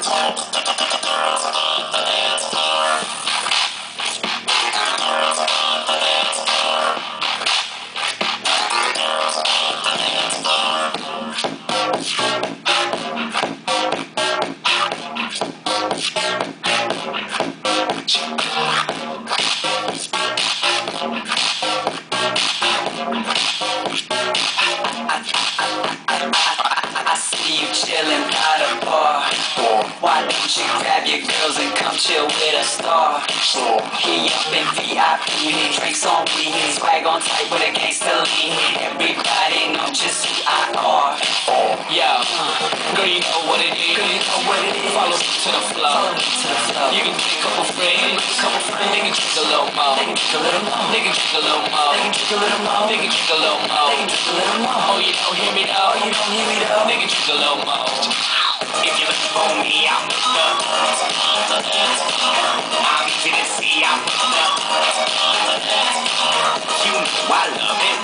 I see you chillin' by the bar. Why don't you grab your girls and come chill with a star? He up in VIP, drinks on me, swag on tight with a gangster lean. Everybody know just who I are. Oh. Yo, girl, you know what it is. Girl, you know what it is. Follow me to the flow. Follow me to the flow. You can take a couple friends, couple friends. They can drink a little more. They can drink a little more. They can drink a little more. They can drink a little more. They can drink a little more. They can drink a little more. Oh, you don't hear me though. Oh, you don't hear me though. They can drink a little more. If you look for me, I'm the. I'm easy to see. I'm the. You know I love it.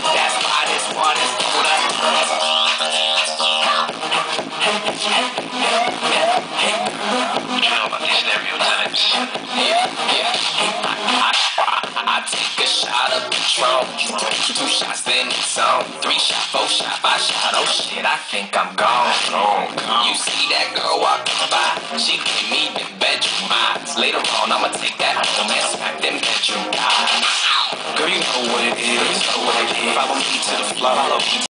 That's why this one is older. You know. Yeah, a of Patron. Two shots, then it's on. Three shot, four shot, five shot. Oh shit, I think I'm gone. You see that girl walking by? She gave me the bedroom eyes. Later on, I'ma take that home and smack them bedroom guys. Girl, you know what it is. You know what it is. Follow me to the floor.